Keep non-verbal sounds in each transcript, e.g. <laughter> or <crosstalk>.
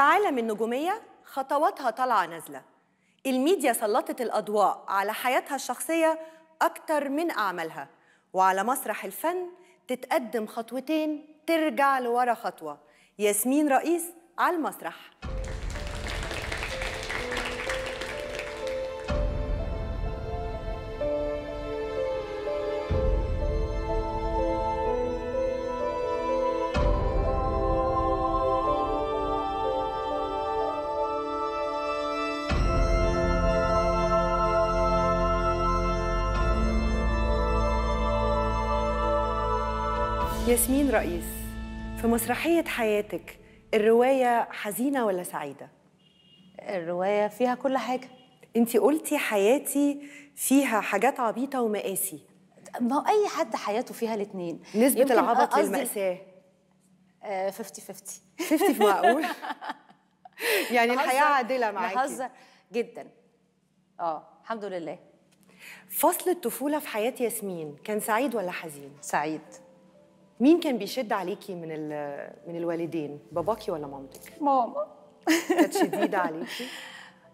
في عالم النجومية خطواتها طالعة نازلة. الميديا سلطت الأضواء على حياتها الشخصية أكتر من أعمالها. وعلى مسرح الفن تتقدم خطوتين ترجع لورا خطوة. ياسمين رئيس على المسرح. ياسمين رئيس في مسرحية حياتك الرواية حزينة ولا سعيدة؟ الرواية فيها كل حاجة. انتي قلتي حياتي فيها حاجات عبيطة ومقاسي ما هو أي حد حياته فيها الاتنين. نسبة يمكن العبط للمأساة. آه 50 50 50 في معقول؟ <laughs> يعني الحياة عادلة معاكي. نهزر جدا. آه الحمد لله. فصل الطفولة في حياة ياسمين كان سعيد ولا حزين؟ سعيد. مين كان بيشد عليكي من من الوالدين؟ باباكي ولا مامتك؟ ماما كانت شديدة عليكي؟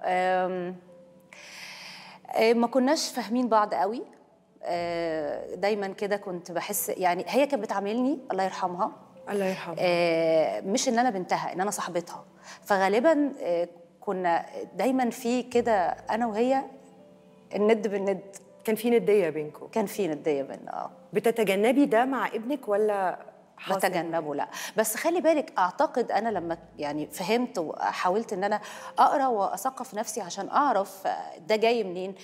<laughs> ما كناش فاهمين بعض قوي آه، دايما كده كنت بحس يعني هي كانت بتعاملني الله يرحمها الله يرحمه آه، مش إن أنا بنتها إن أنا صاحبتها فغالبا آه، كنا دايما في كده أنا وهي الند بالند كان في ندية بينكم كان في ندية بينا آه بتتجنبي ده مع ابنك ولا؟ بتجنبه لا بس خلي بالك أعتقد أنا لما يعني فهمت وحاولت إن أنا أقرأ وأثقف نفسي عشان أعرف ده جاي منين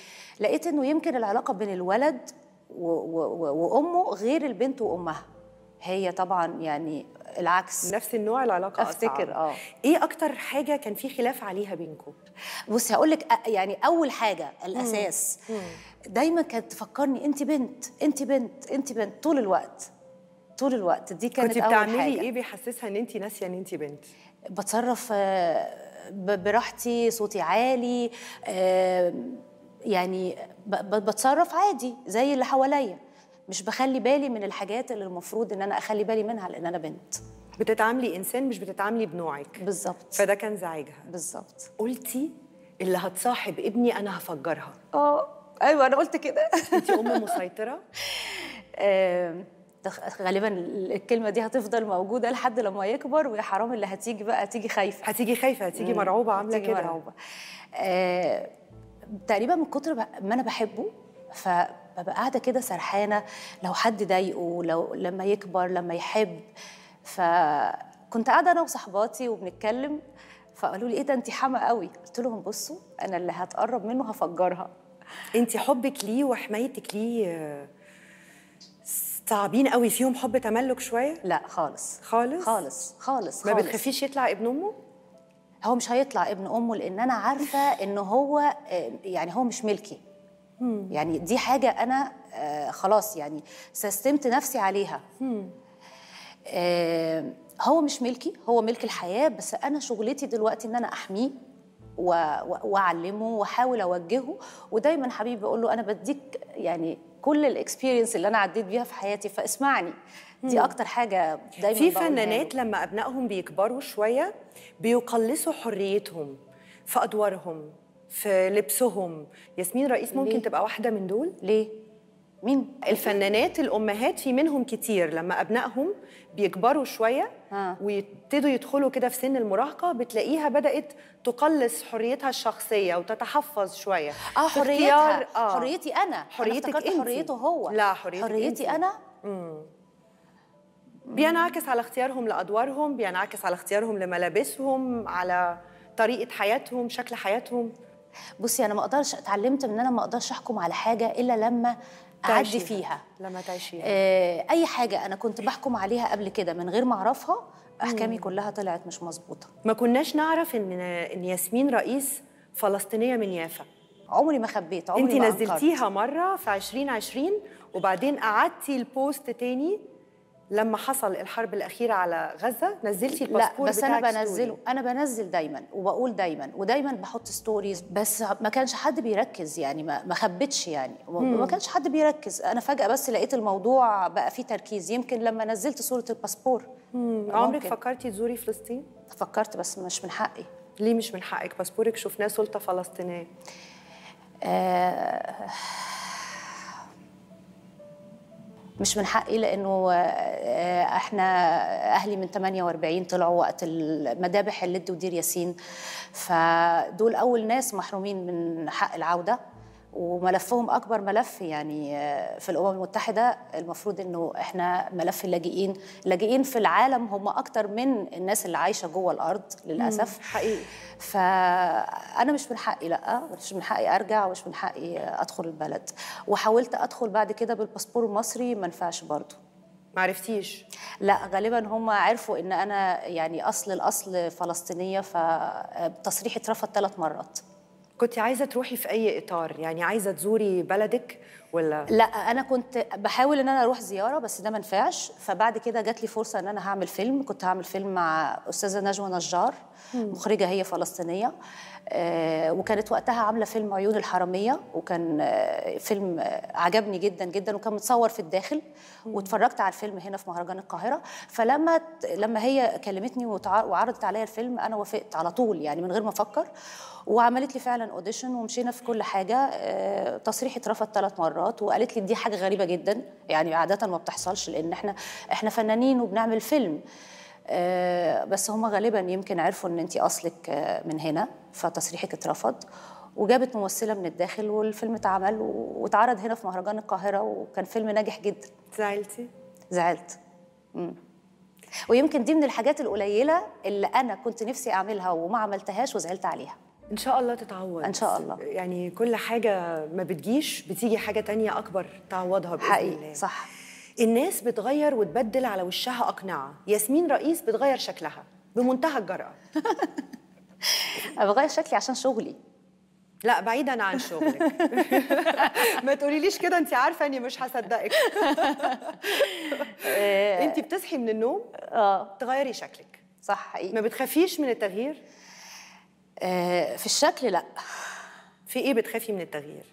لقيت إنه يمكن العلاقة بين الولد وأمه غير البنت وأمها هي طبعا يعني العكس نفس النوع العلاقة أفتكر، أصعب. آه. إيه أكتر حاجة كان في خلاف عليها بينكم؟ بصي هقول لك يعني أول حاجة الأساس دايما كانت تفكرني انت بنت انت بنت انت بنت طول الوقت طول الوقت. دي كانت كنت أول بتعملي حاجة. إيه بيحسسها إن انت ناسية إن انت بنت؟ بتصرف آه، براحتي صوتي عالي آه، يعني بتصرف عادي زي اللي حواليا. مش بخلي بالي من الحاجات اللي المفروض إن أنا أخلي بالي منها لأن أنا بنت. بتتعاملي إنسان مش بتتعاملي بنوعك. بالظبط. فده كان زعجها بالظبط. قلتي اللي هتصاحب ابني أنا هفجرها. آه. أيوه أنا قلت كده. انت أم مسيطرة؟ <laughs> غالبا الكلمة دي هتفضل موجودة لحد لما يكبر ويا حرام اللي هتيجي بقى تيجي خايفة. هتيجي خايفة هتيجي مرعوبة عاملة كده. مرعوبة. آه تقريبا من كتر ما أنا بحبه فببقى قاعدة كده سرحانة. لو حد ضايقه لو لما يكبر لما يحب. فكنت قاعدة أنا وصحباتي وبنتكلم فقالوا لي إيه ده انت حامة قوي. قلت لهم بصوا أنا اللي هتقرب منه هفجرها. انت حبك ليه وحمايتك ليه آه، صعبين قوي فيهم حب تملك شوية؟ لا خالص. خالص؟ خالص خالص ما. بتخافيش يطلع ابن أمه؟ هو مش هيطلع ابن أمه لأن أنا عارفة <laughs> إن هو آه، يعني هو مش ملكي. يعني دي حاجة أنا آه، خلاص يعني سستمت نفسي عليها. هو مش ملكي هو ملك الحياة بس أنا شغلتي دلوقتي إن أنا أحميه. وأعلمه وأحاول أوجهه. ودايما حبيبي بقول له أنا بديك يعني كل الاكسبيرينس اللي أنا عديت بيها في حياتي فاسمعني. دي أكتر حاجة دايما في بقولها فنانات. لما أبنائهم بيكبروا شوية بيقلصوا حريتهم في أدوارهم في لبسهم. ياسمين رئيس ممكن ليه؟ تبقى واحدة من دول؟ ليه؟ مين؟ الفنانات الأمهات في منهم كتير. لما أبنائهم بيكبروا شوية. ويبتدوا يدخلوا كده في سن المراهقة بتلاقيها بدأت تقلص حريتها الشخصية وتتحفظ شوية. آه حريتها. آه. حريتي أنا. حريتك أنا. حريته هو. لا، حريتك حريتي أنتي. أنا؟ بينعكس على اختيارهم لأدوارهم بينعكس على اختيارهم لملابسهم على طريقة حياتهم شكل حياتهم. بصي أنا ما أقدرش اتعلمت إن أنا ما أقدرش أحكم على حاجة إلا لما اعدي تعيشيها. فيها لما تعيشيها. آه أي حاجة أنا كنت بحكم عليها قبل كده من غير ما أعرفها أحكامي كلها طلعت مش مظبوطة. ما كناش نعرف إن إن ياسمين رئيس فلسطينية من يافا. عمري ما خبيت عمري انت ما. نزلتيها مرة في 2020 وبعدين قعدتي ال post تاني لما حصل الحرب الأخيرة على غزة نزلتي لا الباسبور بس أنا بنزله. أنا بنزل دايما وبقول دايما ودايما بحط stories بس ما كانش حد بيركز يعني ما ما خبيتش يعني. وما كانش حد بيركز. أنا فجأة بس لقيت الموضوع بقى فيه تركيز. يمكن لما نزلت صورة الباسبور. عمرك. فكرتي تزوري فلسطين؟ فكرت بس مش من حقي. ليه مش من حقك؟ باسبورك شفناه سلطة فلسطينية. آه، مش من حقي لأنه آه، إحنا أهلي من 48 طلعوا وقت المذابح اللد ودير ياسين. فدول أول ناس محرومين من حق العودة. وملفهم أكبر ملف يعني آه، في الأمم المتحدة. المفروض إنه إحنا ملف اللاجئين. اللاجئين في العالم هم أكتر من الناس اللي عايشة جوه الأرض للأسف. حقيقي. فأنا مش من حقي لأ مش من حقي أرجع ومش من حقي أدخل البلد. وحاولت أدخل بعد كده بالباسبور المصري ما نفعش برضه. ما عرفتيش؟ لأ غالبا هم عرفوا إن أنا يعني أصل الأصل فلسطينية فتصريحي اترفض ثلاث مرات. كنت عايزة تروحي في أي إطار؟ يعني عايزة تزوري بلدك ولا؟ لا أنا كنت بحاول إن أنا أروح زيارة بس ده ما نفعش. فبعد كده جات لي فرصة إن أنا هعمل فيلم. كنت هعمل فيلم مع أستاذة نجوى نجار مخرجة هي فلسطينية. آه، وكانت وقتها عاملة فيلم عيون الحرامية وكان آه، فيلم آه، عجبني جدا جدا وكان متصور في الداخل واتفرجت على الفيلم هنا في مهرجان القاهرة. فلما لما هي كلمتني وعرضت عليا الفيلم أنا وافقت على طول يعني من غير ما أفكر وعملت لي فعلا اوديشن ومشينا في كل حاجة. آه، تصريحي اترفض ثلاث مرات وقالت لي دي حاجة غريبة جدا يعني عادة ما بتحصلش لأن إحنا إحنا فنانين وبنعمل فيلم. آه، بس هم غالبا يمكن عرفوا إن انت أصلك آه، من هنا. فتصريحك اترفض وجابت ممثلة من الداخل والفيلم اتعمل واتعرض هنا في مهرجان القاهرة وكان فيلم ناجح جدا. زعلتي؟ زعلت. مم. ويمكن دي من الحاجات القليلة اللي أنا كنت نفسي أعملها وما عملتهاش وزعلت عليها. إن شاء الله تتعوض. إن شاء الله. يعني كل حاجة ما بتجيش بتيجي حاجة تانية أكبر تعوضها بإذن حقيقي الله. صح. الناس بتغير وتبدل على وشها أقنعة. ياسمين رئيس بتغير شكلها بمنتهى الجرأة. <laughs> بغير شكلي عشان شغلي. لا بعيدا عن شغلك. <laughs> ما تقوليليش كده انت عارفة إني مش هصدقك. انت بتصحي من النوم آه. تغيري شكلك. صح حقيقي. ما بتخافيش من التغيير؟ آه في الشكل لا. في إيه بتخافي من التغيير؟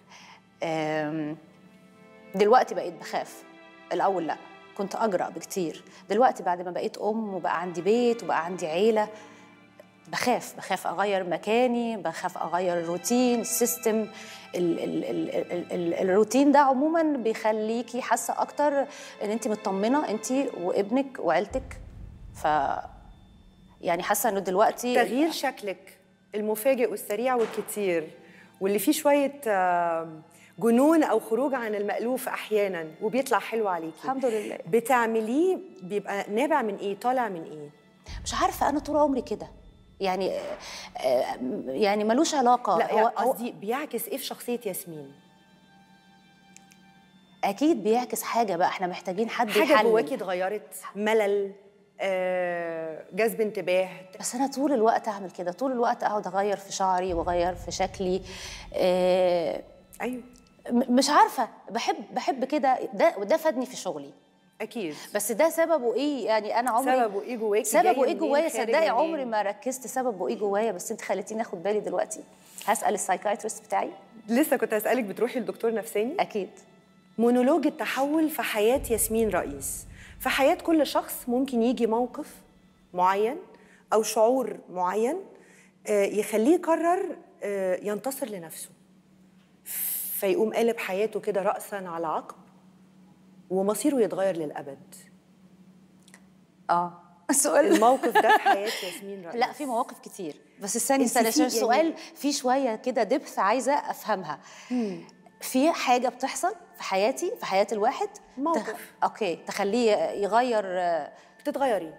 دلوقتي بقيت بخاف. الأول لا كنت أجرأ بكتير. دلوقتي بعد ما بقيت أم وبقى عندي بيت وبقى عندي عيلة بخاف بخاف أغير مكاني بخاف أغير الروتين السيستم ال ال ال ال ال الروتين ده عموما بيخليكي حاسة أكتر إن انت مطمنة انت وابنك وعيلتك. ف يعني حاسة إنه دلوقتي تغيير شكلك المفاجئ والسريع والكتير واللي فيه شوية جنون أو خروج عن المألوف أحيانا وبيطلع حلو عليكي. الحمد لله. بتعمليه بيبقى نابع من إيه؟ طالع من إيه؟ مش عارفة أنا طول عمري كده. يعني آه، يعني ملوش علاقة. لا قصدي بيعكس إيه في شخصية ياسمين؟ أكيد بيعكس حاجة بقى إحنا محتاجين حد حاجة يحلل. جواكي اتغيرت؟ ملل آه، جذب انتباه؟ بس أنا طول الوقت أعمل كده طول الوقت أقعد أغير في شعري وأغير في شكلي آه، أيوه. مش عارفة بحب بحب كده ده وده فادني في شغلي. أكيد. بس ده سببه إيه؟ يعني أنا عمري سببه إيه جواكي؟ سببه إيه؟ جوايا؟ صدقي؟ عمري ما ركزت سببه إيه جوايا بس أنت خليتيني آخد بالي دلوقتي. هسأل ال psychiatrist بتاعي. لسه كنت هسألك بتروحي لدكتور نفساني؟ أكيد. مونولوج التحول في حياة ياسمين رئيس. في حياة كل شخص ممكن يجي موقف معين أو شعور معين آه، يخليه يقرر آه، ينتصر لنفسه. فيقوم قالب حياته كده رأسا على عقب. ومصيره يتغير للأبد. آه. <laughs> السؤال الموقف ده في حياة <laughs> ياسمين رئيس. لا في مواقف كتير. بس استني استني في عشان يعني- السؤال فيه شوية كده دبث عايزة أفهمها. في حاجة بتحصل في حياتي في حياة الواحد موقف. أوكي تخليه يغير آه، بتتغيري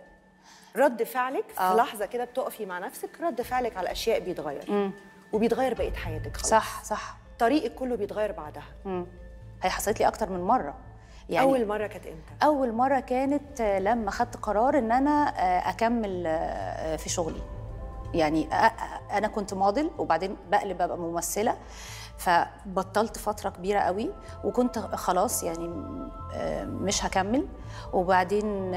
رد فعلك في آه. لحظة كده بتقفي مع نفسك رد فعلك على أشياء بيتغير. وبيتغير بقية حياتك خلاص. صح صح. طريقك كله بيتغير بعدها. مم. هي حصلت لي أكتر من مرة. يعني أول مرة كانت إمتى؟ أول مرة كانت آه، لما خدت قرار إن أنا آه، أكمل آه، في شغلي. يعني أنا كنت موديل وبعدين بقلب ابقى ممثلة فبطلت فترة كبيرة قوي وكنت خلاص يعني مش هكمل. وبعدين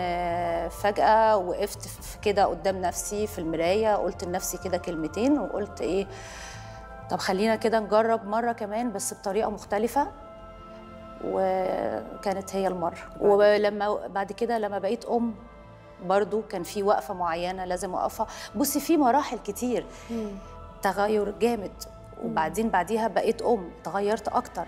فجأة وقفت كده قدام نفسي في المراية قلت لنفسي كده كلمتين وقلت إيه طب خلينا كده نجرب مرة كمان بس بطريقة مختلفة. وكانت هي المرة. ولما بعد كده لما بقيت أم برضو كان في وقفة معينة لازم اقفها بصي في مراحل كتير. تغير جامد. وبعدين بعديها بقيت أم. تغيرت أكتر.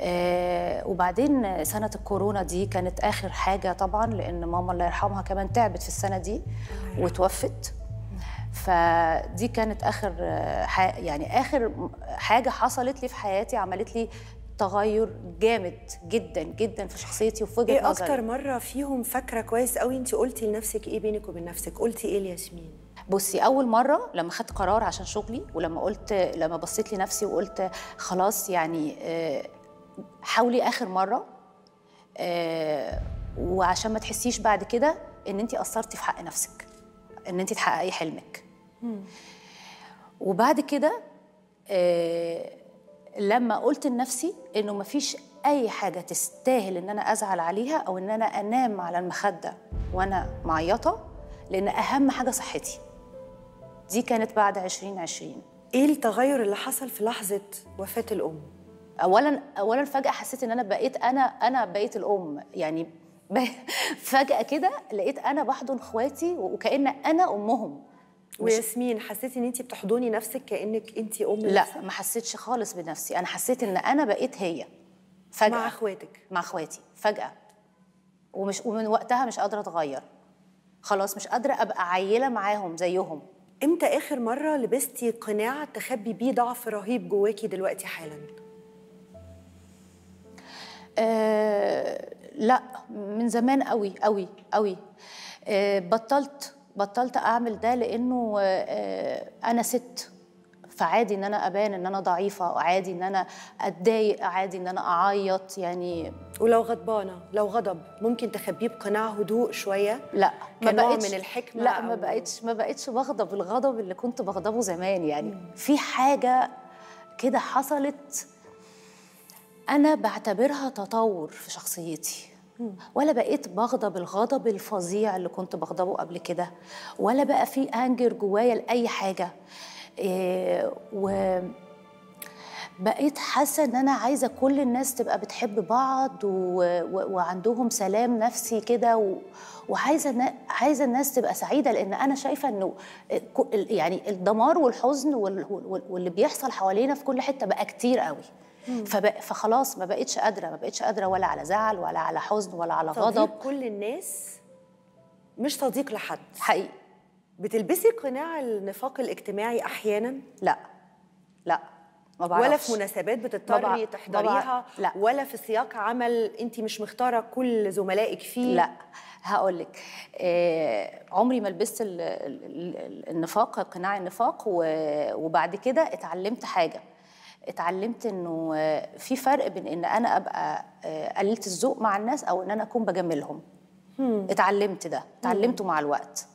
آه وبعدين سنة الكورونا دي كانت آخر حاجة طبعا لأن ماما الله يرحمها كمان تعبت في السنة دي وتوفت. فدي كانت آخر آه، يعني آخر حاجة حصلت لي في حياتي عملت لي تغير جامد جدا جدا في شخصيتي وفي وجهة إيه نظري. أكتر مرة فيهم فاكرة كويس قوي انت قلتي لنفسك إيه بينك وبين نفسك؟ قلتي إيه لياسمين؟ بصي أول مرة لما خدت قرار عشان شغلي ولما قلت لما بصيت لنفسي وقلت خلاص يعني آه، حاولي آخر مرة آه، وعشان ما تحسيش بعد كده إن انت قصرتي في حق نفسك إن انت تحققي حلمك. وبعد كده آه، لما قلت لنفسي إنه مفيش أي حاجة تستاهل إن أنا أزعل عليها أو إن أنا أنام على المخدة وأنا معيطة لأن أهم حاجة صحتي. دي كانت بعد 2020 إيه التغير اللي حصل في لحظة وفاة الأم؟ اولا اولا فجأة حسيت إن أنا بقيت أنا أنا بقيت الأم. يعني <laughs> فجأة كده لقيت أنا بحضن إخواتي وكأن أنا أمهم. وياسمين حسيتي إن انت بتحضني نفسك كأنك انت أم لا نفسك؟ ما حسيتش خالص بنفسي. أنا حسيت إن أنا بقيت هي. فجأة. مع أخواتك. مع أخواتي. فجأة. ومش ومن وقتها مش قادرة أتغير. خلاص مش قادرة أبقى عيلة معاهم زيهم. إمتى آخر مرة لبستي قناع تخبي بيه ضعف رهيب جواكي دلوقتي حالا؟ آه لا. من زمان قوي قوي قوي. آه بطلت بطلت أعمل ده لأنه آه أنا ست فعادي إن أنا أبان إن أنا ضعيفة وعادي إن أنا أتضايق عادي إن أنا أعيط يعني ولو غضبانة لو غضب ممكن تخبيه بقناع هدوء شوية؟ لا. ما بقتش من الحكمة لا ما بقتش ما بقتش بغضب الغضب اللي كنت بغضبه زمان يعني في حاجة كده حصلت أنا بعتبرها تطور في شخصيتي. ولا بقيت بغضب الغضب الفظيع اللي كنت بغضبه قبل كده ولا بقى في انجر جوايا لأي حاجة. إيه و بقيت حاسة إن أنا عايزة كل الناس تبقى بتحب بعض و... و... وعندهم سلام نفسي كده و... وعايزة نا... عايزة الناس تبقى سعيدة لأن أنا شايفة إنه يعني الدمار والحزن وال... وال... واللي بيحصل حوالينا في كل حتة بقى كتير قوي. فب... فخلاص ما بقتش قادرة ما بقتش قادرة ولا على زعل ولا على حزن ولا على غضب. كل الناس مش صديق لحد. حقيقي. بتلبسي قناع النفاق الاجتماعي أحيانا؟ لا. لا. ما بعرفش. ولا في مناسبات بتضطري تحضريها؟ لا. ولا في سياق عمل انت مش مختارة كل زملائك فيه؟ لا. هقول لك آه عمري ما لبست ال- ال- ال- النفاق قناع النفاق وبعد كده اتعلمت حاجة. اتعلمت إنه في فرق بين إن أنا أبقى آه، قليله الذوق مع الناس أو إن أنا أكون بجاملهم. اتعلمت ده اتعلمته مع الوقت.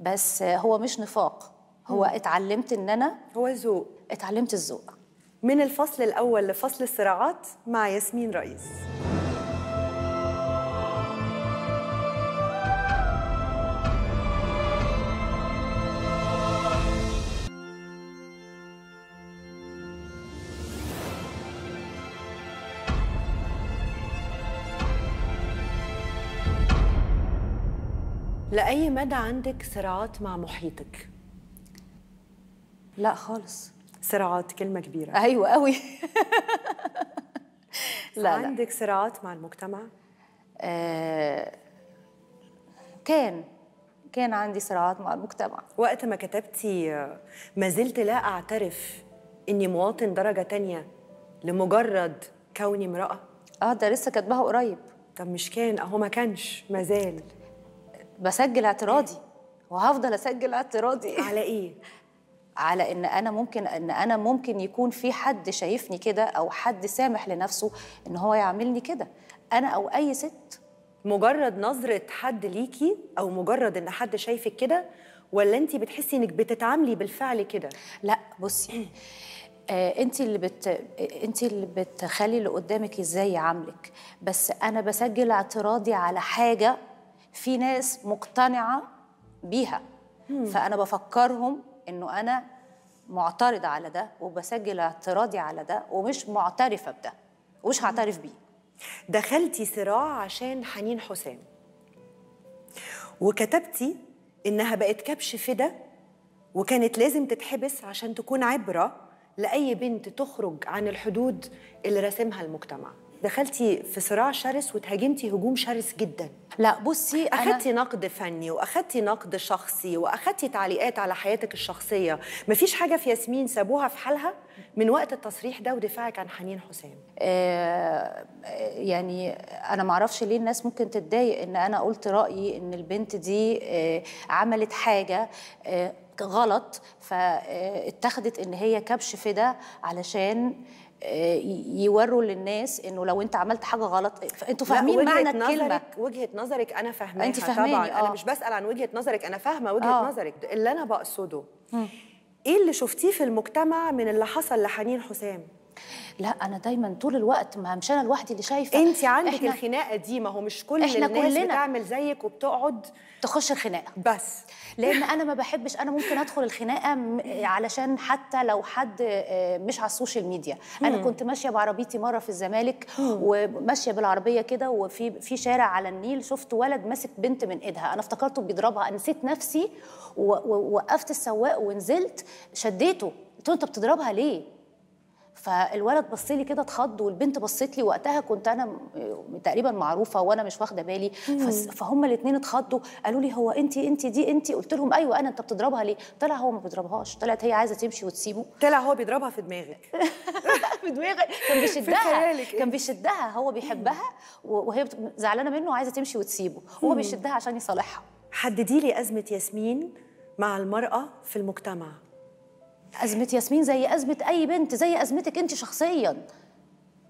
بس آه، هو مش نفاق هو اتعلمت إن أنا هو ذوق. اتعلمت الذوق. من الفصل الأول لفصل الصراعات مع ياسمين رئيس لأي مدى عندك صراعات مع محيطك؟ لا خالص. صراعات كلمة كبيرة. أيوه قوي <laughs> لا. عندك صراعات مع المجتمع؟ آه، كان كان عندي صراعات مع المجتمع. وقت ما كتبتي ما زلت لا أعترف إني مواطن درجة تانية لمجرد كوني امرأة آه ده لسه كاتباها قريب. طب مش كان أهو ما كانش ما زال. بسجل اعتراضي. وهفضل أسجل اعتراضي. <laughs> على إيه؟ على إن أنا ممكن إن أنا ممكن يكون في حد شايفني كده أو حد سامح لنفسه إن هو يعملني كده. أنا أو أي ست. مجرد نظرة حد ليكي أو مجرد إن حد شايفك كده ولا أنت بتحسي إنك بتتعاملي بالفعل كده؟ لا بصي. أنت اللي بت أنت اللي بتخلي اللي قدامك إزاي يعاملك. بس أنا بسجل اعتراضي على حاجة في ناس مقتنعة بيها. فأنا بفكرهم إنه أنا معترضه على ده وبسجل اعتراضي على ده ومش معترفة بده ومش هعترف بيه. دخلتي صراع عشان حنين حسام. وكتبتي إنها بقت كبش فدا وكانت لازم تتحبس عشان تكون عبرة لأي بنت تخرج عن الحدود اللي راسمها المجتمع. دخلتي في صراع شرس وتهاجمتي هجوم شرس جدا. لا بصي أنا أخدتي نقد فني وأخدتي نقد شخصي وأخدتي تعليقات على حياتك الشخصية. مفيش حاجة في ياسمين سابوها في حالها؟ من وقت التصريح ده ودفاعك عن حنين حسام آه، يعني أنا ما أعرفش ليه الناس ممكن تتضايق إن أنا قلت رأيي إن البنت دي آه، عملت حاجة آه، غلط فاتخذت إن هي كبش فدا علشان آه، يوروا للناس إنه لو أنت عملت حاجة غلط أنتوا فاهمين معنى الكلمة نظرك وجهة نظرك أنا فاهماها فاهماني، طبعا أنا آه. مش بسأل عن وجهة نظرك أنا فاهمة وجهة آه. نظرك اللي أنا بقصده إيه اللي شفتيه في المجتمع من اللي حصل لحنين حسام لا أنا دايما طول الوقت ما مش أنا لوحدي اللي شايفة انت عندك الخناقة دي ما هو مش كل الناس كلنا. بتعمل زيك وبتقعد تخش الخناقة. بس. لأن أنا ما بحبش أنا ممكن أدخل الخناقة علشان حتى لو حد آه، مش على ال social media. أنا كنت ماشية بعربيتي مرة في الزمالك وماشية بالعربية كده وفي في شارع على النيل شفت ولد ماسك بنت من إيدها. أنا افتكرته بيضربها. نسيت نفسي ووقفت السواق ونزلت شديته. قلت له أنت بتضربها ليه؟ فالولد بص لي كده اتخض والبنت بصت لي وقتها كنت أنا تقريبا معروفة وأنا مش واخدة بالي. فهم الاثنين اتخضوا قالوا لي هو انت انت دي انت قلت لهم أيوه أنا أنت بتضربها ليه؟ طلع هو ما بيضربهاش طلعت هي عايزة تمشي وتسيبه. طلع هو بيضربها في دماغك. <laughs> في دماغي كان بيشدها. كان بيشدها. هو بيحبها وهي زعلانة منه وعايزة تمشي وتسيبه. هو بيشدها عشان يصالحها. حددي لي أزمة ياسمين مع المرأة في المجتمع. أزمة ياسمين زي أزمة أي بنت زي أزمتك أنت شخصيا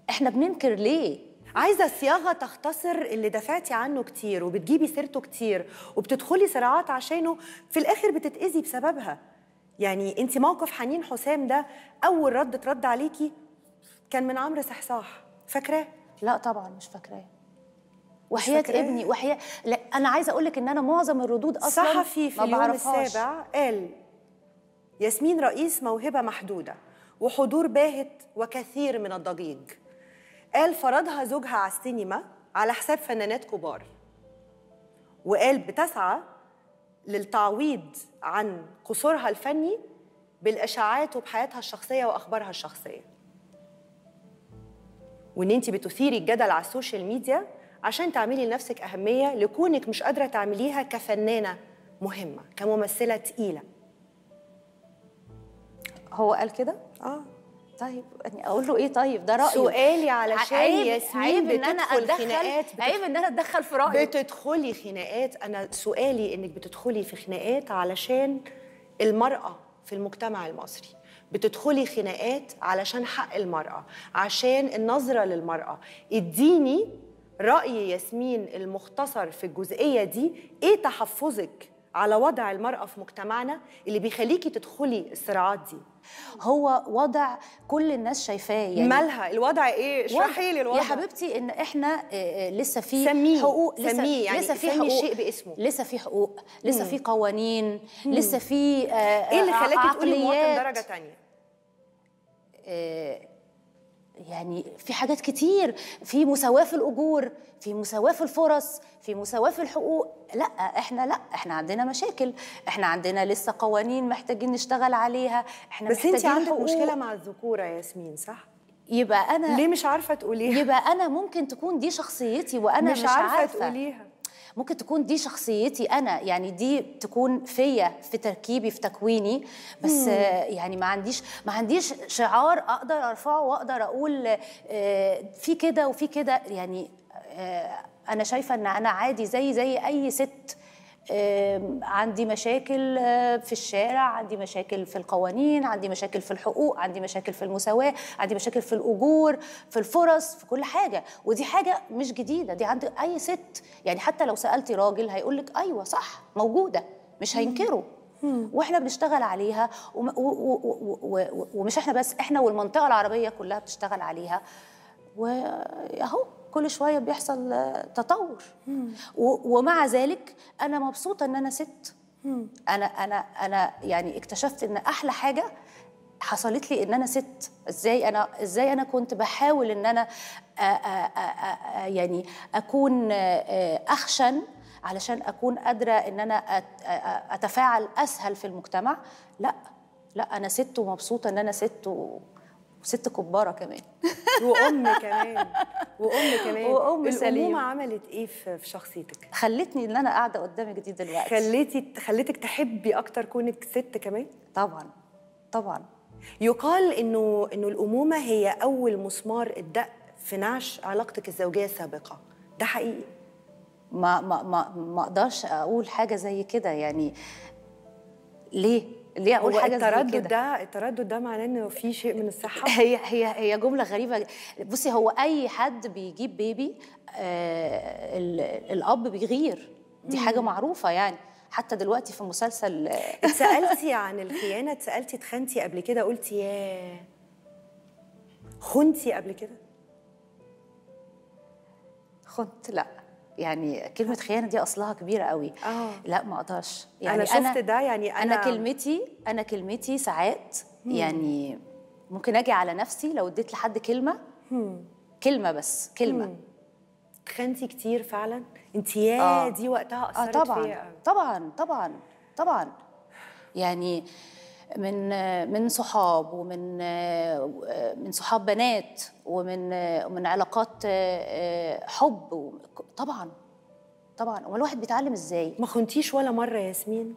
إحنا بننكر ليه؟ عايزة صياغة تختصر اللي دفعتي عنه كتير وبتجيبي سيرته كتير وبتدخلي صراعات عشانه في الآخر بتتأذي بسببها يعني أنت موقف حنين حسام ده أول رد اترد عليكي كان من عمرو صحصاح فاكراه لا طبعا مش فاكراه وحياة فاكراه؟ ابني وحياة لا أنا عايزة أقول لك إن أنا معظم الردود أصلا صحفي في اليوم. السابع قال ياسمين رئيس موهبة محدودة وحضور باهت وكثير من الضجيج. قال فرضها زوجها على السينما على حساب فنانات كبار. وقال بتسعى للتعويض عن قصورها الفني بالإشاعات وبحياتها الشخصية وأخبارها الشخصية. وإن أنت بتثيري الجدل على ال social media عشان تعملي لنفسك أهمية لكونك مش قادرة تعمليها كفنانة مهمة كممثلة تقيلة. هو قال كده؟ آه. طيب يعني أقول له إيه طيب؟ ده رأيه. سؤالي علشان عيب ياسمين عيب أنا بتدخل أتدخل خناقات بتدخل- عيب إن أنا أتدخل في رأيه بتدخلي خناقات. أنا سؤالي إنك بتدخلي في خناقات علشان المرأة في المجتمع المصري. بتدخلي خناقات علشان حق المرأة عشان النظرة للمرأة. اديني رأي ياسمين المختصر في الجزئية دي. إيه تحفظك على وضع المرأة في مجتمعنا اللي بيخليكي تدخلي الصراعات دي؟ هو وضع كل الناس شايفاه يعني مالها؟ الوضع إيه؟ اشرحي لي الوضع. يا حبيبتي إن إحنا آه، آه، لسه في سميه، حقوق لسه سميه، يعني لسه في حقوق الشيء باسمه. لسه في حقوق لسه في قوانين لسه في آه، إيه اللي آه، خلاكي تقولي مواطن. درجة تانية؟ يعني في حاجات كتير في مساواة في الأجور في مساواة في الفرص في مساواة في الحقوق. لا إحنا لا إحنا عندنا مشاكل إحنا عندنا لسه قوانين محتاجين نشتغل عليها إحنا بس انت عندك حقوق. مشكله مع الذكورة يا ياسمين صح؟ يبقى أنا ليه مش عارفة تقوليها؟ يبقى أنا ممكن تكون دي شخصيتي وأنا مش مش, عارفة عارفة. تقوليها. ممكن تكون دي شخصيتي أنا يعني دي تكون فيا في تركيبي في تكويني. بس آه، يعني ما عنديش ما عنديش شعار أقدر أرفعه وأقدر أقول آه، في كده وفي كده. يعني آه، أنا شايفة إن أنا عادي زي زي أي ست عندي مشاكل آه، في الشارع عندي مشاكل في القوانين عندي مشاكل في الحقوق عندي مشاكل في المساواة عندي مشاكل في الأجور في الفرص في كل حاجة. ودي حاجة مش جديدة دي عند أي ست. يعني حتى لو سألتي راجل هيقولك أيوة صح موجودة مش هينكره وإحنا بنشتغل عليها ومش إحنا بس إحنا والمنطقة العربية كلها بتشتغل عليها. وأهو. كل شوية بيحصل آه، تطور. ومع ذلك أنا مبسوطة إن أنا ست أنا أنا أنا يعني اكتشفت إن أحلى حاجة حصلت لي إن أنا ست إزاي أنا إزاي أنا كنت بحاول إن أنا آ- آ- آ- آ- يعني أكون أخشن علشان أكون قادرة إن أنا أتفاعل أسهل في المجتمع. لا لا أنا ست ومبسوطة إن أنا ست و- وست كبارة كمان. <laughs> وأم كمان. وأم كمان. وأم سليمة. الأمومة عملت إيه في في شخصيتك؟ خلتني إن أنا قاعدة قدامك دي دلوقتي. خليتي خليتك تحبي أكتر كونك ست كمان؟ طبعا. طبعا. يقال انه إنه الأمومة هي أول مسمار الدق في نعش علاقتك الزوجية السابقة. ده حقيقي؟ ما ما ما ما أقدرش أقول حاجة زي كده. يعني ليه؟ ليه أقول حاجة زي التردد ده التردد ده معناه إنه في شيء من الصحة؟ <laughs> هي هي هي جملة غريبة. بصي هو أي حد بيجيب بيبي آه ال- الأب بيغير. دي حاجة معروفة يعني. حتى دلوقتي في مسلسل آه، اتسألتي <laughs> عن الخيانة؟ اتسألتي اتخنتي قبل كده؟ قلتي ياه. خنتي قبل كده؟ خنت لا. يعني كلمة خيانة دي أصلها كبيرة قوي. آه. لا ما أقدرش. يعني أنا شفت ده، يعني أنا أنا- كلمتي أنا كلمتي ساعات يعني ممكن أجي على نفسي لو اديت لحد كلمة. كلمة بس كلمة. اتخنتي كتير فعلا؟ انت ياه آه. دي وقتها آه أثرت طبعا. فيا. قوي طبعا طبعا طبعا. يعني من من صحاب ومن من صحاب بنات ومن من علاقات حب طبعا طبعا. هو الواحد بيتعلم إزاي؟ ما خنتيش ولا مرة يا ياسمين؟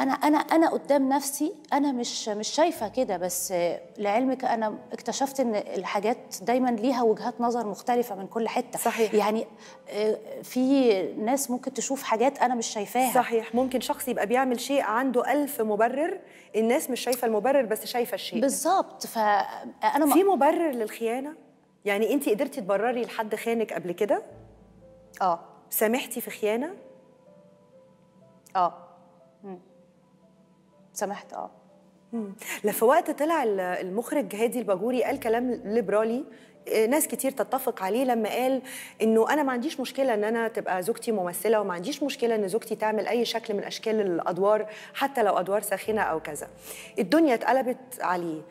أنا أنا أنا قدام نفسي أنا مش مش شايفة كده بس لعلمك أنا اكتشفت إن الحاجات دايما ليها وجهات نظر مختلفة من كل حتة. صحيح. يعني آه، في ناس ممكن تشوف حاجات أنا مش شايفاها. صحيح. ممكن شخص يبقى بيعمل شيء عنده ألف مبرر الناس مش شايفة المبرر بس شايفة الشيء. بالظبط. فانا في مبرر للخيانة؟ يعني انت قدرتي تبرري لحد خانك قبل كده؟ آه. سامحتي في خيانة؟ آه. مم. سمحت آه. لا في وقت طلع ال- المخرج هادي الباجوري قال كلام ليبرالي آه، ناس كتير تتفق عليه لما قال إنه أنا ما عنديش مشكلة إن أنا تبقى زوجتي ممثلة وما عنديش مشكلة إن زوجتي تعمل أي شكل من أشكال الأدوار حتى لو أدوار ساخنة أو كذا. الدنيا اتقلبت عليه.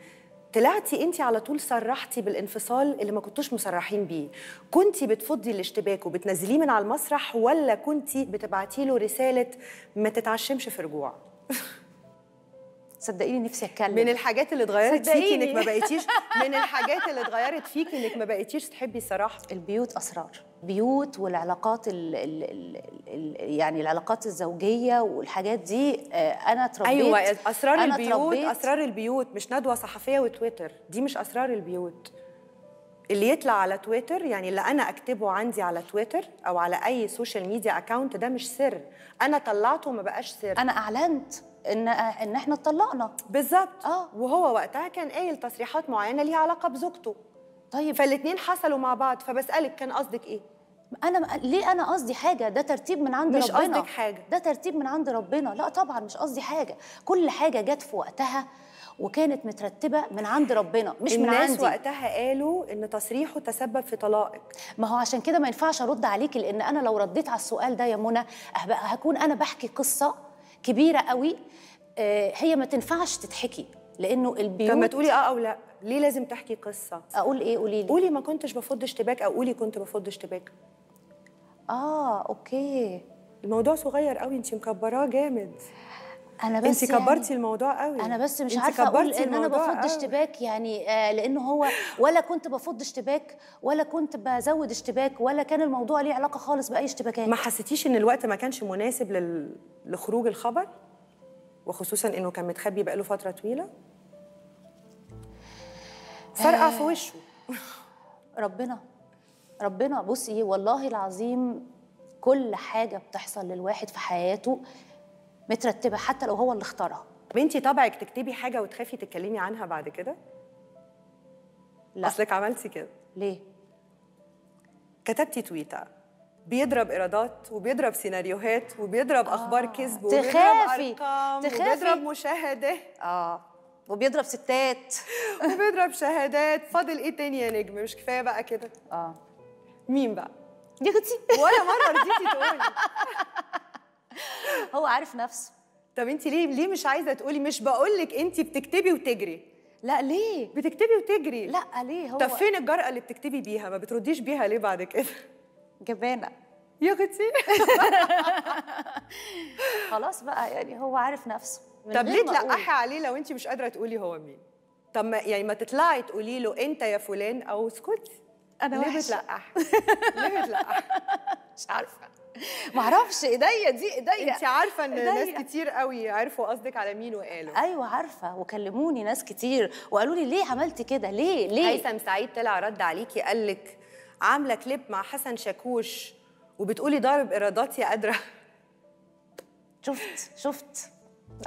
طلعتي انت على طول صرحتي بالانفصال اللي ما كنتوش مصرحين بيه. كنتي بتفضي الاشتباك وبتنزليه من على المسرح ولا كنتي بتبعتي له رسالة ما تتعشمش في رجوع؟ <laughs> صدقيني نفسي أتكلم. من الحاجات اللي اتغيرت فيكي. إنك ما بقيتيش <laughs> من الحاجات اللي اتغيرت فيكي إنك ما بقيتيش تحبي الصراحه البيوت أسرار. بيوت والعلاقات ال ال ال ال يعني العلاقات الزوجية والحاجات دي آه، أنا اتربيت أيوه أسرار أنا البيوت أسرار البيوت مش ندوة صحفية وتويتر. دي مش أسرار البيوت. اللي يطلع على تويتر يعني اللي أنا أكتبه عندي على تويتر أو على أي social media account ده مش سر. أنا طلعته وما بقاش سر. أنا أعلنت. ان إن إحنا اتطلقنا. بالظبط. آه. وهو وقتها كان قايل تصريحات معينة ليها علاقة بزوجته. طيب. فالاثنين حصلوا مع بعض فبسألك كان قصدك إيه؟ أنا ليه أنا قصدي حاجة؟ ده ترتيب من عند مش ربنا. قصدك حاجة. ده ترتيب من عند ربنا. لا طبعا مش قصدي حاجة. كل حاجة جت في وقتها وكانت مترتبة من عند ربنا مش من الناس عندي. وقتها قالوا إن تصريحه تسبب في طلاقك. ما هو عشان كده ما ينفعش أرد عليكي لأن أنا لو رديت على السؤال ده يا منى هبقى هكون أنا بحكي قصة كبيرة قوي آه، هي ما تنفعش تتحكي لأنه البيوت طب ما تقولي آه أو لأ ليه لازم تحكي قصة؟ أقول إيه؟ قولي لي. قولي ما كنتش بفض اشتباك أو قولي كنت بفض اشتباك. آه أوكي. الموضوع صغير قوي انت مكبراه جامد. أنا بس انت يعني كبرتي الموضوع قوي. أنا بس مش عارفة أقول إن أنا بفض. اشتباك يعني آه لأنه هو ولا كنت بفض اشتباك ولا كنت بزود اشتباك ولا كان الموضوع ليه علاقة خالص بأي اشتباكات. ما حسيتيش إن الوقت ما كانش مناسب لل... لخروج الخبر؟ وخصوصا إنه كان متخبي بقاله فترة طويلة؟ فرقع في وشه. <laughs> ربنا ربنا بصي والله العظيم كل حاجة بتحصل للواحد في حياته مترتبة حتى لو هو اللي اختارها. انت طبعك تكتبي حاجة وتخافي تتكلمي عنها بعد كده؟ لا. أصلك عملتي كده. ليه؟ كتبتي تويته بيضرب إيرادات وبيضرب سيناريوهات وبيضرب أخبار كذب وبيضرب تخافي، أرقام تخافي. وبيضرب مشاهدة. آه. وبيضرب ستات. <laughs> وبيضرب شهادات. فاضل إيه تاني يا نجم؟ مش كفاية بقى كده؟ آه. مين بقى؟ يا أختي ولا مرة رضيتي تقولي. <laughs> <laughs> هو عارف نفسه. طب انت ليه ليه مش عايزة تقولي مش بقول لك انت بتكتبي وتجري؟ لا ليه؟ بتكتبي وتجري. لا ليه؟ هو طب فين الجرأة اللي بتكتبي بيها؟ ما بترديش بيها ليه بعد كده؟ جبانة. يا أختي <laughs> خلاص بقى يعني هو عارف نفسه. طب ليه. تلقحي عليه لو انت مش قادرة تقولي هو مين؟ طب ما يعني ما تطلعي تقولي له انت يا فلان أو اسكتي أنا ليه وحشة. بتلقحي؟ ليه بتلقحي؟ <laughs> مش عارفة. ما أعرفش ايديا دي ايديا. انت عارفة إن ناس إيديا. كتير قوي عرفوا قصدك على مين وقالوا أيوه عارفة. وكلموني ناس كتير وقالوا لي ليه عملتي كده؟ ليه؟ ليه؟ هيثم سعيد طلع رد عليكي قال لك عاملة كليب مع حسن شاكوش وبتقولي ضارب ايرادات يا قادرة. شفت شفت.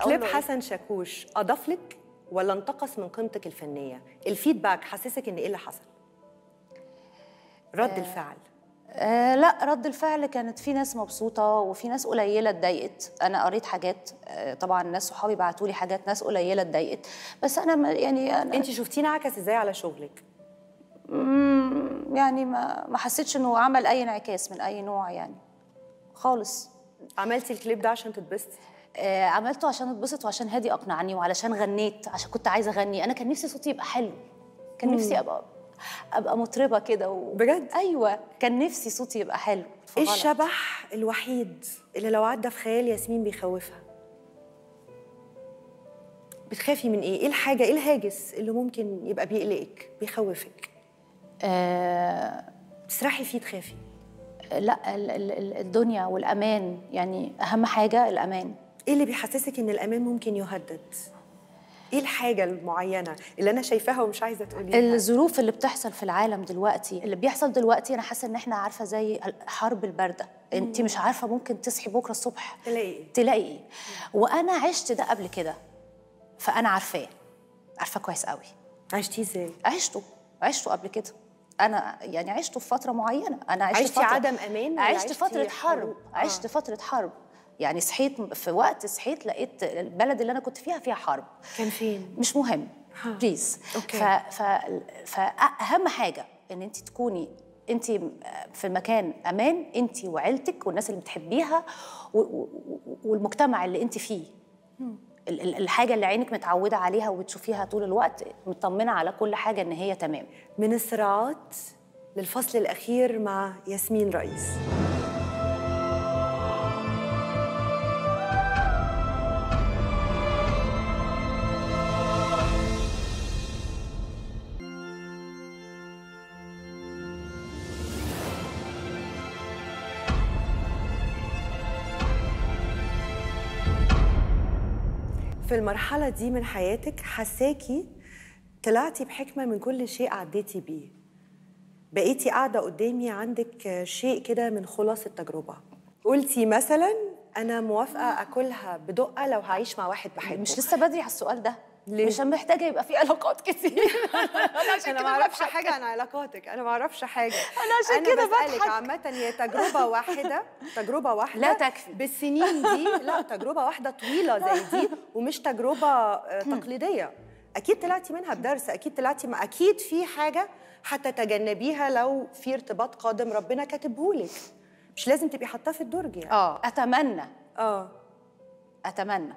كليب؟ حسن شاكوش أضاف لك ولا انتقص من قيمتك الفنية؟ الفيدباك حسسك إن إيه اللي حصل؟ رد الفعل. آه لا رد الفعل كانت في ناس مبسوطة وفي ناس قليلة اتضايقت. أنا قريت حاجات آه طبعا ناس صحابي بعتوا لي حاجات ناس قليلة اتضايقت. بس أنا ما- يعني أنا انت شفتيه انعكس إزاي على شغلك؟ يعني ما ما حسيتش إنه عمل أي انعكاس من أي نوع يعني. خالص. عملتي الكليب ده عشان تتبسطي؟ آه عملته عشان اتبسط وعشان هادي أقنعني وعلشان غنيت عشان كنت عايزة أغني. أنا كان نفسي صوتي يبقى حلو. كان نفسي أبقى أبقى مطربة كده و... بجد؟ أيوه. كان نفسي صوتي يبقى حلو. إيه فغلط. الشبح الوحيد اللي لو عدى في خيال ياسمين بيخوفها. بتخافي من إيه؟ إيه الحاجة؟ إيه الهاجس اللي ممكن يبقى بيقلقك بيخوفك؟ آه. تسرحي فيه تخافي؟ لا ال- ال- ال- الدنيا والأمان يعني أهم حاجة الأمان. إيه اللي بيحسسك إن الأمان ممكن يهدد؟ إيه الحاجة المعينة اللي أنا شايفاها ومش عايزة تقوليها؟ الظروف اللي بتحصل في العالم دلوقتي اللي بيحصل دلوقتي أنا حاسة إن إحنا عارفة زي الحرب البارده انت مش عارفة ممكن تصحي بكرة الصبح. تلاقي. تلاقي. إيه وأنا عشت ده قبل كده فأنا عارفاه. عارفه كويس قوي. عشتيه إزاي؟ عشته. عشته قبل كده. أنا يعني عشته في فترة معينة. أنا عشت عشتي فترة عدم ولا عشت فترة حرب؟ آه. عشت فترة حرب. يعني صحيت في وقت صحيت لقيت البلد اللي أنا كنت فيها فيها حرب. كان فين؟ مش مهم. بليز. ف... ف... فاهم حاجة إن انت تكوني انت في مكان أمان انت وعيلتك والناس اللي بتحبيها و... و... والمجتمع اللي انت فيه. ال- ال- الحاجة اللي عينك متعودة عليها وبتشوفيها طول الوقت مطمنة على كل حاجة إن هي تمام. من الصراعات للفصل الأخير مع ياسمين رئيس. في المرحلة دي من حياتك حساكي طلعتي بحكمة من كل شيء عديتي بيه. بقيتي قاعدة قدامي عندك شيء كده من خلاص التجربة. قلتي مثلا أنا موافقة أكلها بدقة لو هعيش مع واحد بحبه. مش لسه بدري على السؤال ده؟ ليه؟ مش محتاجه يبقى في علاقات كتير. <laughs> <laughs> أنا عشان كده ما أعرفش بضحك. حاجة عن علاقاتك. أنا ما أعرفش حاجة. <laughs> أنا عشان كده بسألك بضحك. عامة هي تجربة واحدة تجربة واحدة لا تكفي. بالسنين دي. لا تجربة واحدة طويلة زي دي ومش تجربة آه، تقليدية. أكيد طلعتي منها بدرس. أكيد طلعتي ما أكيد في حاجة هتتجنبيها لو في ارتباط قادم ربنا كاتبهولك مش لازم تبقي حاطاه في الدرج يعني. آه أتمنى. آه. أتمنى.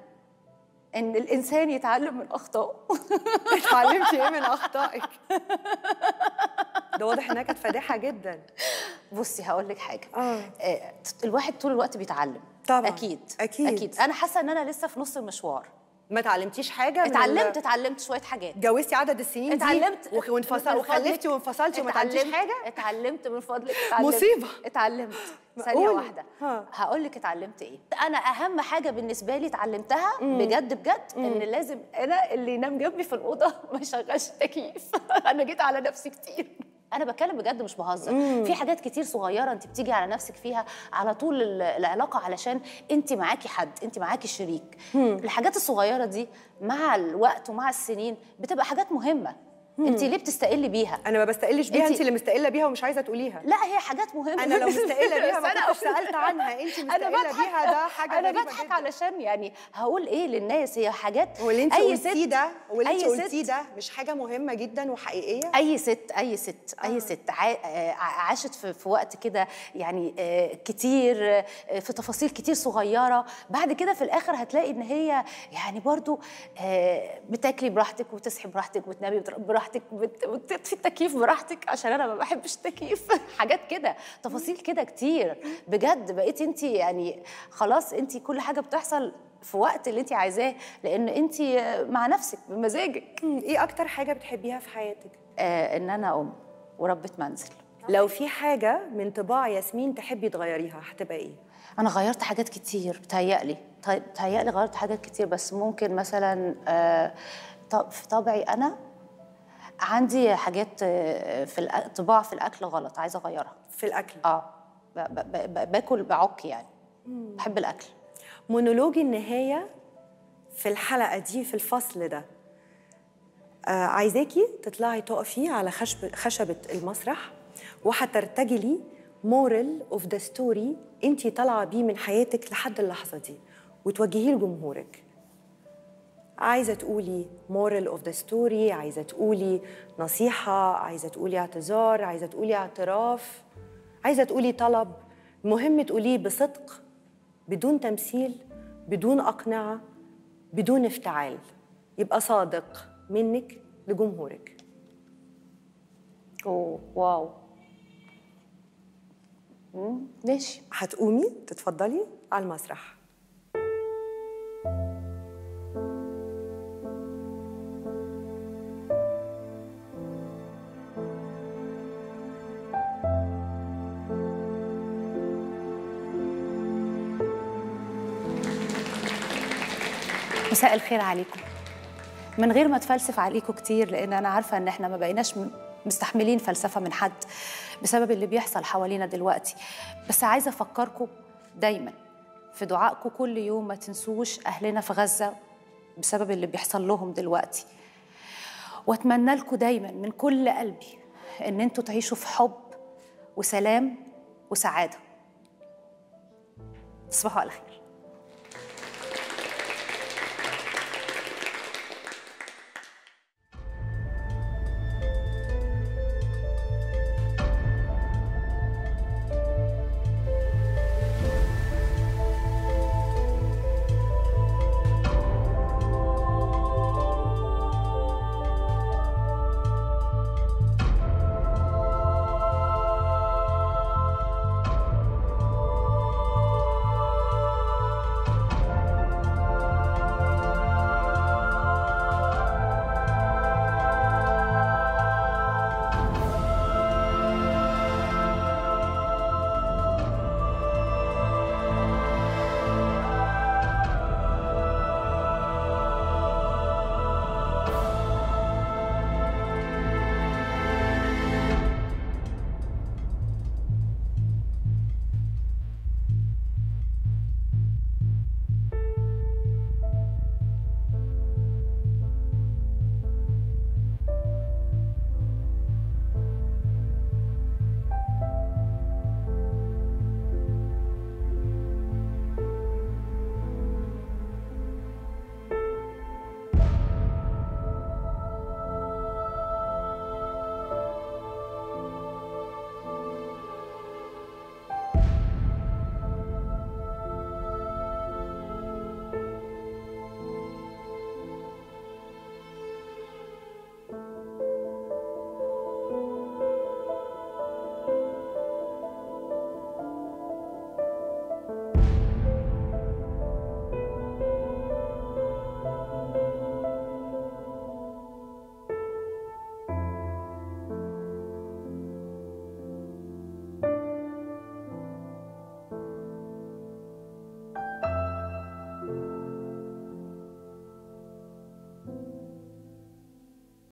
إن الإنسان يتعلم من أخطائه. <laughs> اتعلمتي إيه من أخطائك؟ ده واضح انها كانت فادحه جدا. بصي هقول لك حاجة. آه. آه، الواحد طول الوقت بيتعلم. طبعاً. أكيد. أكيد. أكيد. أنا حاسة إن أنا لسه في نص المشوار. ما اتعلمتيش حاجة اتعلمت اتعلمت شوية حاجات. اتجوزتي عدد السنين اتعلمت دي وانفصل وخلفتي. وانفصلتي وما اتعلمتيش اتعلمت- حاجة؟ اتعلمت من فضلك. اتعلمت. مصيبة. اتعلمت. ثانية. واحدة. هقول لك اتعلمت إيه. أنا اهم حاجة بالنسبة لي اتعلمتها بجد بجد ان لازم أنا اللي ينام جنبي في الأوضة <laughs> ما يشغلش تكييف. <laughs> أنا جيت على نفسي كتير. أنا بتكلم بجد مش بهزر. في حاجات كتير صغيرة أنت بتيجي على نفسك فيها على طول ال- العلاقة علشان أنت معاكي حد أنت معاكي شريك. الحاجات الصغيرة دي مع الوقت ومع السنين بتبقى حاجات مهمة. انت ليه بتستقلي بيها؟ أنا ما بستقلش بيها انت اللي مستقلة بيها ومش عايزة تقوليها. لا هي حاجات مهمة. أنا لو مستقلة <laughs> بيها ما كنتش سألت عنها. انت <laughs> مستقلة بيها ده حاجة أنا بضحك جدا. علشان يعني هقول إيه للناس هي حاجات واللي انت قلتيه ست ده واللي انت قلتيه ست- ده مش حاجة مهمة جدا وحقيقية؟ أي ست أي ست أي ست ع- آه، عاشت في في وقت كده يعني آه، كتير آه، في تفاصيل كتير صغيرة. بعد كده في الآخر هتلاقي إن هي يعني برضو آه، بتاكلي براحتك وتصحي براحتك وتنامي براحتك. وت- وتطفي التكييف براحتك عشان أنا ما بحبش التكييف. <laughs> حاجات كده تفاصيل كده كتير. بجد بقيتي انت يعني خلاص انت كل حاجة بتحصل في وقت اللي انت عايزاه لأن انت مع نفسك بمزاجك. إيه أكتر حاجة بتحبيها في حياتك؟ آه إن أنا ام وربة منزل. لو في حاجة من طباع ياسمين تحبي تغيريها هتبقى إيه؟ أنا غيرت حاجات كتير بتهيألي. طيب بتهيألي غيرت حاجات كتير بس ممكن مثلا آه في طبعي أنا عندي حاجات آه، في الأ- طباع في الأكل غلط عايزة أغيرها. في الأكل. آه ب- ب- ب- باكل بعك يعني. بحب الأكل. مونولوج النهاية في الحلقة دي في الفصل ده. آه عايزاكي تطلعي تقفي على خشب خشبة المسرح وهترتجلي moral of the story انت طالعة بيه من حياتك لحد اللحظة دي وتوجهيه لجمهورك. عايزة تقولي moral of the story عايزة تقولي نصيحة عايزة تقولي اعتذار عايزة تقولي اعتراف عايزة تقولي طلب. المهم تقوليه بصدق بدون تمثيل بدون اقنعه بدون افتعال. يبقى صادق منك لجمهورك. أوه واو. ماشي. هتقومي تتفضلي على المسرح. مساء الخير عليكم. من غير ما اتفلسف عليكم كتير لأن أنا عارفة إن إحنا ما بقيناش مستحملين فلسفة من حد بسبب اللي بيحصل حوالينا دلوقتي. بس عايزة أفكركم دايما في دعائكم كل يوم ما تنسوش أهلنا في غزة بسبب اللي بيحصل لهم دلوقتي. وأتمنى لكم دايما من كل قلبي إن أنتوا تعيشوا في حب وسلام وسعادة. تصبحوا على خير.